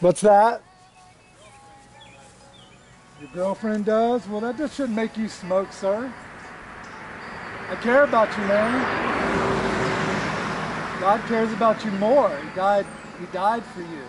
What's that? Your girlfriend does? Well, that just shouldn't make you smoke, sir. I care about you, man. God cares about you more. He died, he died for you.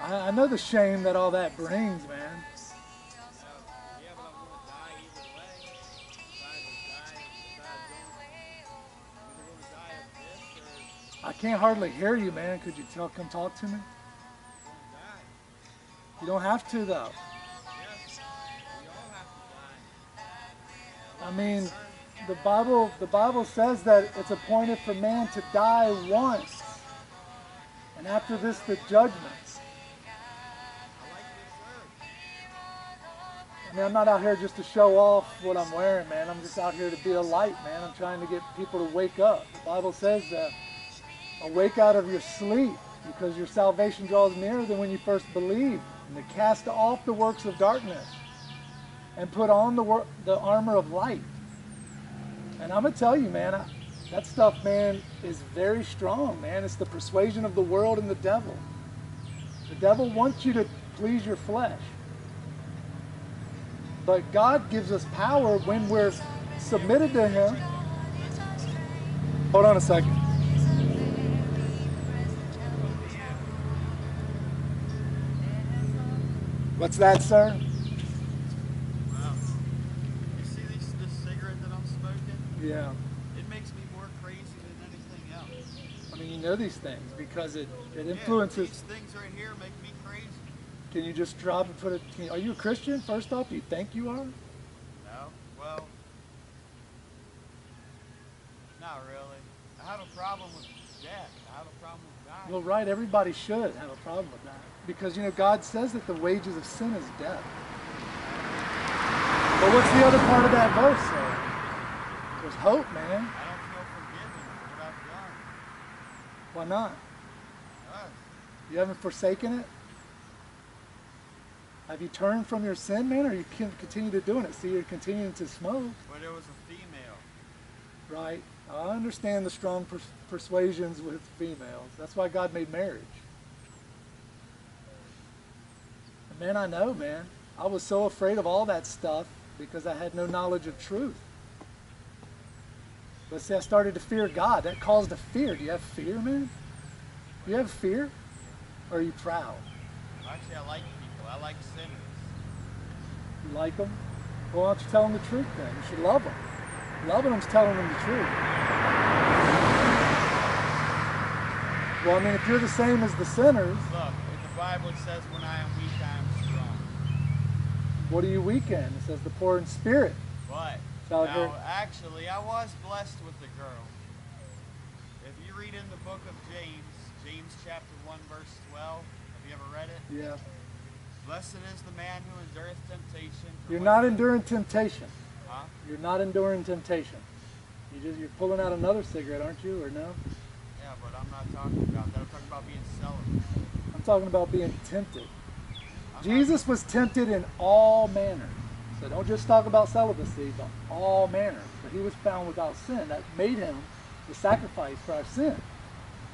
I, I know the shame that all that brings, man. I can't hardly hear you, man. Could you tell, come talk to me? You don't have to, though. I mean, the Bible, the Bible says that it's appointed for man to die once, and after this, the judgment. I mean, I'm not out here just to show off what I'm wearing, man. I'm just out here to be a light, man. I'm trying to get people to wake up. The Bible says that awake out of your sleep because your salvation draws nearer than when you first believed, and to cast off the works of darkness and put on the the armor of light. And I'm gonna tell you, man, I, that stuff, man, is very strong, man. It's the persuasion of the world and the devil. The devil wants you to please your flesh. But God gives us power when we're submitted to Him. Hold on a second. What's that, sir? Wow. You see this, this cigarette that I'm smoking? Yeah. It makes me more crazy than anything else. I mean, you know these things because it, it Yeah, influences. these things right here make me crazy. Can you just drop and put it? Can, are you a Christian? First off, do you think you are? No? Well, not really. I have a problem with death. I have a problem with dying. Well, right. Everybody should have a problem with that because you know God says that the wages of sin is death. But what's the other part of that verse, sir? There's hope, man. I don't feel forgiven I've done. Why not? Us. You haven't forsaken it? Have you turned from your sin, man, or you can continue to doing it? See, you're continuing to smoke, But it was a female. right? I understand the strong pers- persuasions with females. That's why God made marriage. And man, I know, man. I was so afraid of all that stuff because I had no knowledge of truth. But see, I started to fear God. That caused a fear. Do you have fear, man? Do you have fear? Or are you proud? Actually, I like people. I like sinners. You like them? Well, why don't you tell them the truth then? You should love them. Loving them's telling them the truth. Well, I mean, if you're the same as the sinners, Look, the Bible says, when I am weak, I am. What are you weak in? It says the poor in spirit. But, now, actually, I was blessed with the girl. If you read in the book of James, James chapter 1, verse 12, have you ever read it? Yeah. Blessed is the man who endureth temptation. You're not enduring temptation. Huh? You're not enduring temptation. You just you're pulling out another cigarette, aren't you, or no? Yeah, but I'm not talking about that. I'm talking about being celibate. I'm talking about being tempted. Jesus was tempted in all manners. So don't just talk about celibacy, but all manners. But he was found without sin. That made him the sacrifice for our sin.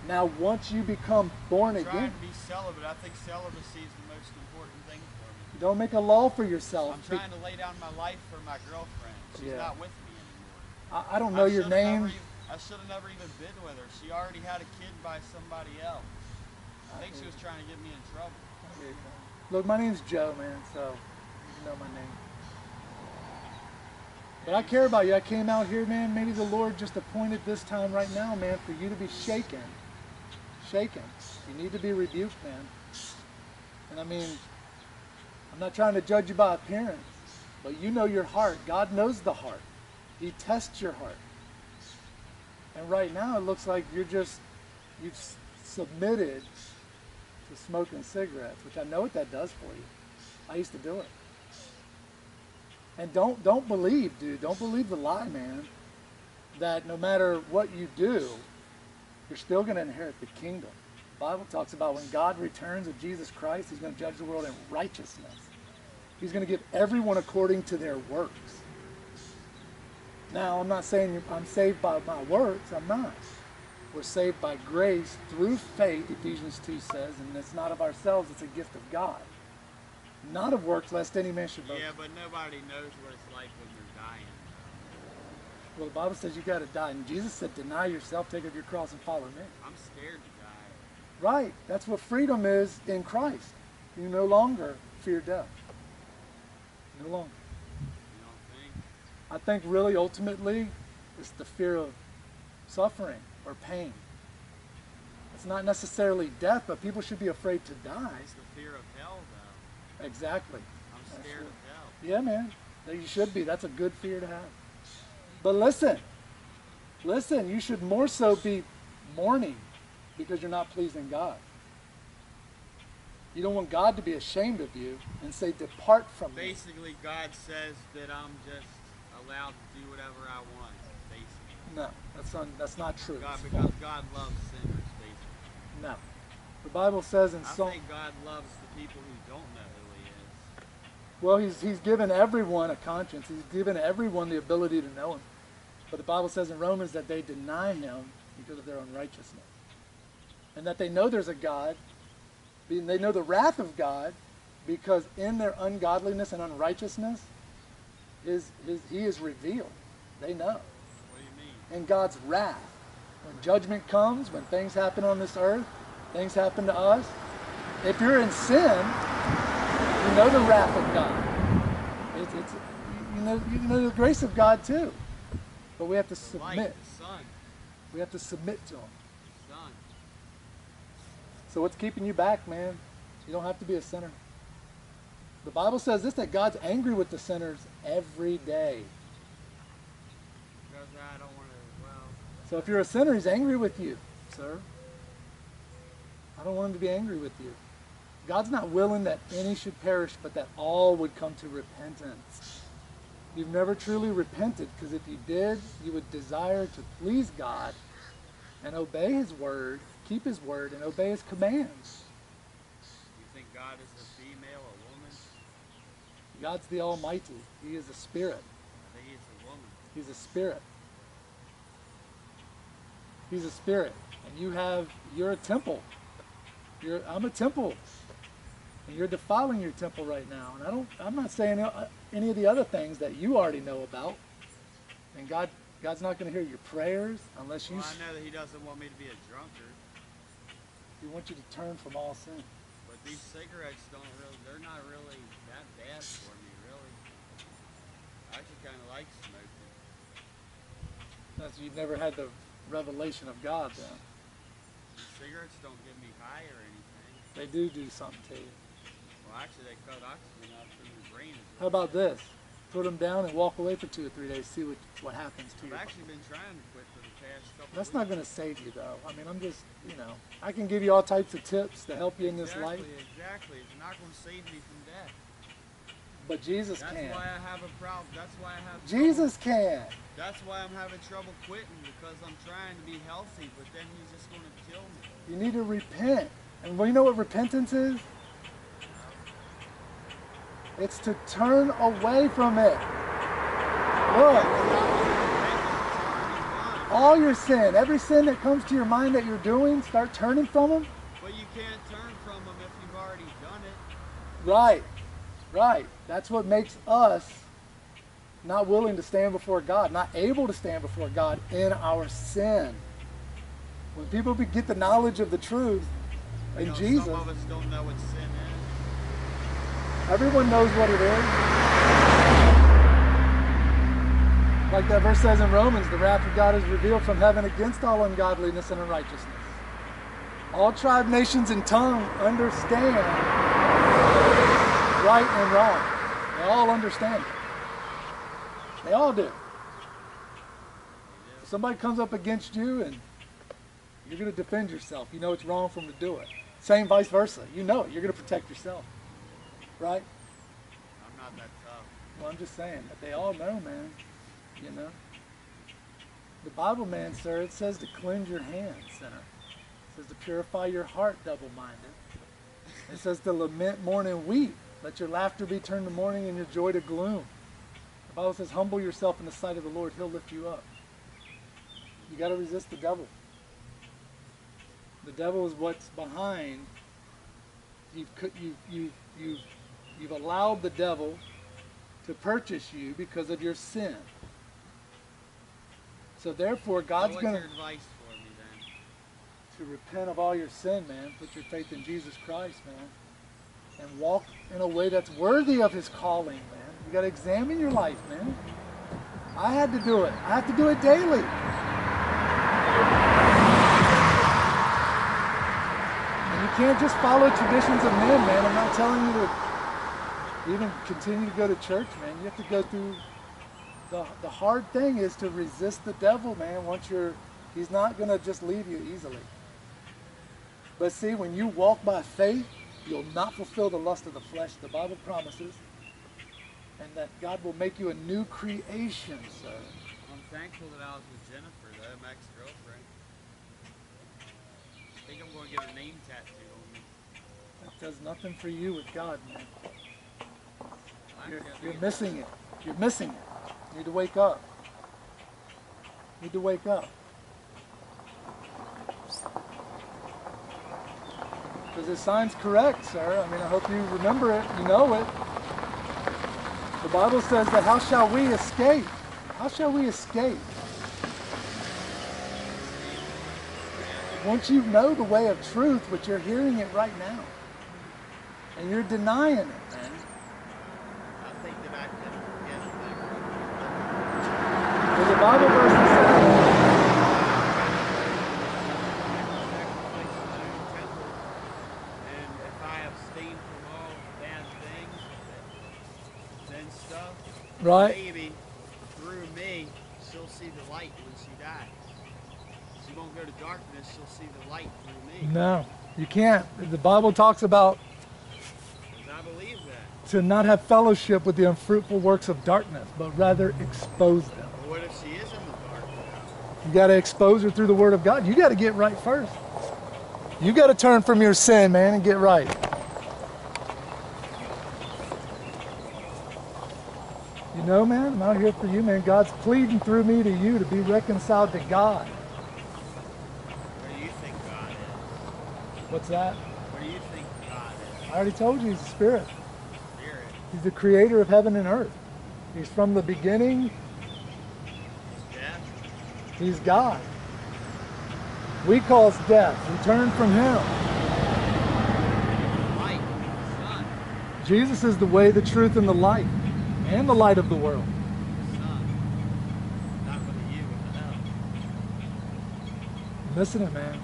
Now, once you become born I'm again, to be celibate. I think celibacy is the most important thing for me. don't make a law for yourself. I'm trying to lay down my life for my girlfriend. She's Yeah. not with me anymore. I, I don't know I your name. even- I should have never even been with her. She already had a kid by somebody else. I think she was trying to get me in trouble. Look, my name's Joe, man, so you know my name. But I care about you. I came out here, man. Maybe the Lord just appointed this time right now, man, for you to be shaken. Shaken. You need to be rebuked, man. And I mean, I'm not trying to judge you by appearance, but you know your heart. God knows the heart. He tests your heart. And right now, it looks like you're just, you've submitted to smoking cigarettes, which I know what that does for you. I used to do it. And don't don't believe, dude. Don't believe the lie, man. That no matter what you do, you're still going to inherit the kingdom. The Bible talks about when God returns of Jesus Christ, He's going to judge the world in righteousness. He's going to give everyone according to their works. Now, I'm not saying I'm saved by my works. I'm not. We're saved by grace through faith, Ephesians 2 says, and it's not of ourselves, it's a gift of God. Not of works, lest any man should boast. Yeah, but nobody knows what it's like when you're dying. Well, the Bible says you got to die. And Jesus said, deny yourself, take up your cross, and follow me. I'm scared to die. Right. That's what freedom is in Christ. You no longer fear death. No longer. You don't think? I think really ultimately it's the fear of suffering or pain. It's not necessarily death, but people should be afraid to die. It's the fear of hell, though. Exactly. I'm That's scared it. of hell. Yeah, man. That You should be. That's a good fear to have. But listen, listen, you should more so be mourning because you're not pleasing God. You don't want God to be ashamed of you and say, Depart from me. Basically, God says that I'm just allowed to do whatever I want. No, that's, un, that's not true. God because. God loves sinners. Basically, No. The Bible says in Psalm... I think God loves the people who don't know who He is. well, he's, he's given everyone a conscience. He's given everyone the ability to know him. But the Bible says in Romans that they deny him because of their unrighteousness. And that they know there's a God, and they know the wrath of God because in their ungodliness and unrighteousness, his, his, he is revealed. They know. What do you mean? And God's wrath. When judgment comes, when things happen on this earth, things happen to us, if you're in sin, you know the wrath of God. It's, it's, you, know, you know the grace of God too. But we have to submit. We have to submit to Him. So what's keeping you back, man? You don't have to be a sinner. The Bible says this that God's angry with the sinners every day don't want to. Well, So if you're a sinner, he's angry with you, sir. I don't want him to be angry with you. God's not willing that any should perish, but that all would come to repentance. You've never truly repented, because if you did, you would desire to please God and obey his word, keep his word, and obey his commands. you think God is a female, a woman? God's the Almighty. He is a spirit. I think He's a woman. He's a spirit. He's a spirit, and you have you're a temple. You're I'm a temple, and you're defiling your temple right now. And I don't. I'm not saying any of the other things that you already know about. And God, God's not going to hear your prayers unless you. Well, I know that He doesn't want me to be a drunkard, He wants you to turn from all sin. but these cigarettes don't really. They're not really that bad for me, really. I actually kind of like smoking. That's you've never had the revelation of God. Then cigarettes don't get me high or anything. they do do something to you. Well, actually, they cut oxygen out through the brain. as How about this? Put them down and walk away for two or three days. See what what happens to I've you. actually been trying to quit for the past couple. That's not going to save you, though. I mean, I'm just, you know, I can give you all types of tips to help you in this exactly, life, Exactly, It's not going to save me from death. But Jesus That's can. That's why I have a problem. That's why I have. Jesus can. That's why I'm having trouble quitting because I'm trying to be healthy, but then he's just going to kill me. You need to repent. And well, you know what repentance is? It's to turn away from it. Look, all your sin, every sin that comes to your mind that you're doing, start turning from them. But you can't turn from them if you've already done it. Right, right. That's what makes us not willing to stand before God, not able to stand before God in our sin. When people get the knowledge of the truth You know, Jesus, Some of us don't know what sin is. everyone knows what it is. Like that verse says in Romans, the wrath of God is revealed from heaven against all ungodliness and unrighteousness. All tribe, nations, and tongue understand right and wrong. They all understand it. They all do. If somebody comes up against you and you're going to defend yourself, you know it's wrong for them to do it. Same vice versa. You know it. You're going to protect yourself. Right? I'm not that tough. Well, I'm just saying that they all know, man. You know? The Bible, man, sir, it says to cleanse your hands, sinner. It says to purify your heart, double minded. It says to lament, mourn, and weep. Let your laughter be turned to mourning and your joy to gloom. The Bible says, humble yourself in the sight of the Lord, he'll lift you up. You got to resist the devil. The devil is what's behind. You've co- you you you you've allowed the devil to purchase you because of your sin. So therefore, So God's what's going your advice for me then? to repent of all your sin, man. Put your faith in Jesus Christ, man, and walk in a way that's worthy of His calling, man. You got to examine your life, man. I had to do it. I have to do it daily. And you can't just follow traditions of men, man. I'm not telling you to even continue to go to church, man. You have to go through the, the hard thing is to resist the devil, man. Once you're, he's not going to just leave you easily. But see, when you walk by faith, you'll not fulfill the lust of the flesh, the Bible promises. And that God will make you a new creation, sir. I'm thankful that I was with Jennifer, though, my ex-girlfriend. I think I'm going to get her name tattooed on me. That does nothing for you with God, man. You're, you're missing it. You're missing it. You need to wake up. You need to wake up. Because the sign's correct, sir. I mean, I hope you remember it. You know it. The Bible says that how shall we escape? How shall we escape? Once you know the way of truth, but you're hearing it right now. And you're denying it, man. I think that I can forget things. There's a Bible verse that says, sacrifice my own temple, and if I abstain from all bad things and stuff, right? maybe through me, she'll see the light when she dies. She won't go to darkness, she'll see the light through me. No, you can't. The Bible talks about I believe that. to not have fellowship with the unfruitful works of darkness, but rather expose them. But what if she is in the dark? You got to expose her through the Word of God. You got to get right first. You got to turn from your sin, man, and get right. You know, man, I'm out here for you, man. God's pleading through me to you to be reconciled to God. What do you think God is? What's that? What do you think God is? I already told you, He's a spirit. Spirit. He's the creator of heaven and earth. He's from the beginning. Death. He's God. We cause death. We turn from Him. Light. Jesus is the way, the truth, and the light, and the light of the world. Missing it, man.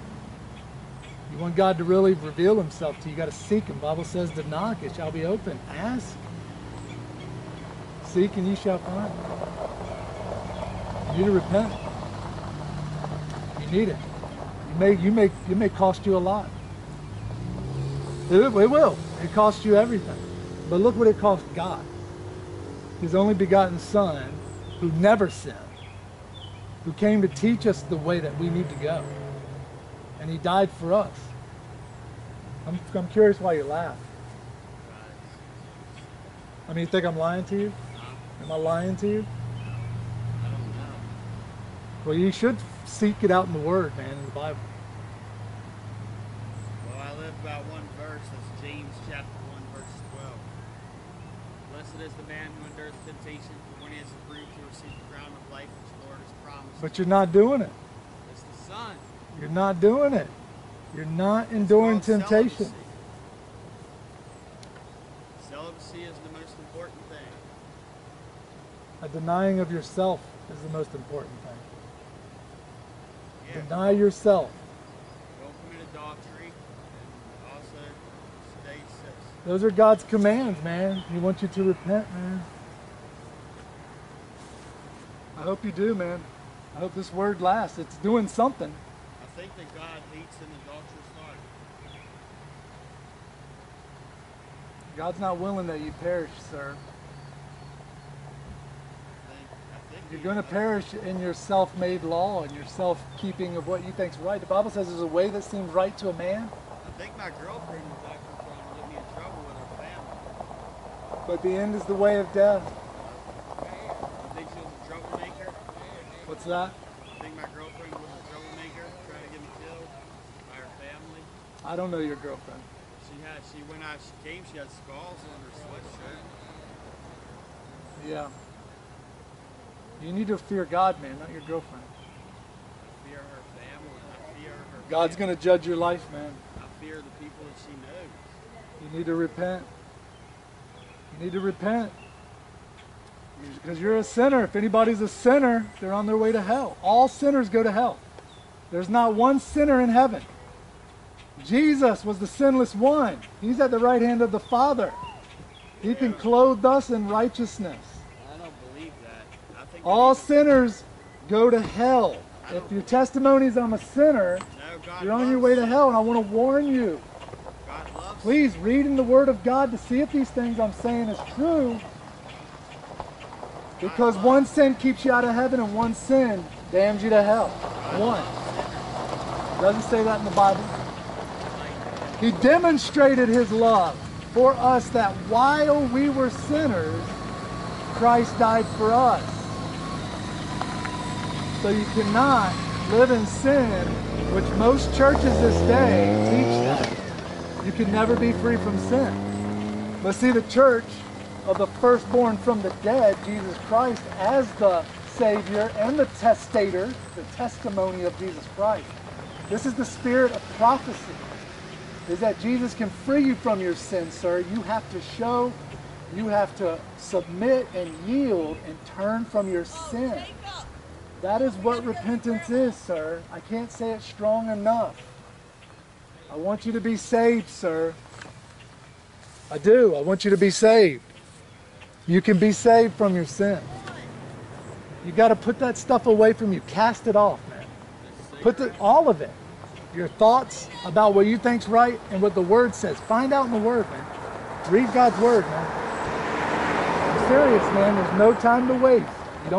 You want God to really reveal Himself to you. You got to seek Him. Bible says to knock, it shall be open. Ask. Seek and ye shall find. You need to repent. You need it. You may, you may, it may cost you a lot. It, it will. It costs you everything. But look what it cost God. His only begotten Son, who never sinned, who came to teach us the way that we need to go. And he died for us. I'm, I'm curious why you laugh. I mean, you think I'm lying to you? Am I lying to you? I don't know. Well, you should seek it out in the Word, man, in the Bible. Well, I live by one verse. That's James chapter 1, verse 12. Blessed is the man who endures temptation, for when he is approved to receive the crown of life which the Lord has promised. But you're not doing it. it's the Son. You're not doing it. You're not enduring temptation. Celibacy. Celibacy is the most important thing. A denying of yourself is the most important thing. Yeah. Deny yourself. Those are God's commands, man. He wants you to repent, man. I hope you do, man. I hope this word lasts. It's doing something. I think that God hates an adulterous heart. God's not willing that you perish, sir. I think, I think You're going to perish in your self-made law and your self-keeping of what you think's right. The Bible says there's a way that seems right to a man, I think my girlfriend was actually trying to get me in trouble with her family. But the end is the way of death. I think she was a troublemaker. What's that? I think my girlfriend was a troublemaker, trying to get me killed by her family. I don't know your girlfriend. She had. She when I she came, she had scars on her sweatshirt. Yeah. You need to fear God, man, not your girlfriend. I fear her family. I fear her. God's going to judge your life, man. I fear the people that she knows. You need to repent. You need to repent. Because you're a sinner. If anybody's a sinner, they're on their way to hell. All sinners go to hell. There's not one sinner in heaven. Jesus was the sinless one. He's at the right hand of the Father. He can clothe us in righteousness. I don't believe that. I think All sinners go to hell. If your testimony is I'm a sinner, you're on your way to hell, and I want to warn you. Please read in the Word of God to see if these things I'm saying is true. Because one sin keeps you out of heaven and one sin damns you to hell. One. Doesn't say that in the Bible. He demonstrated his love for us that while we were sinners, Christ died for us. So you cannot live in sin, which most churches this day teach that. You can never be free from sin. But see, the church of the firstborn from the dead, Jesus Christ, as the Savior and the testator, the testimony of Jesus Christ. This is the spirit of prophecy. Is that Jesus can free you from your sin, sir. You have to show, you have to submit and yield and turn from your sin. That is what repentance is, sir. I can't say it strong enough. I want you to be saved, sir. I do. I want you to be saved. You can be saved from your sin. You got to put that stuff away from you. Cast it off, man. Put the, all of it. Your thoughts about what you think's right and what the Word says. Find out in the Word, man. Read God's Word, man. I'm serious, man. There's no time to waste.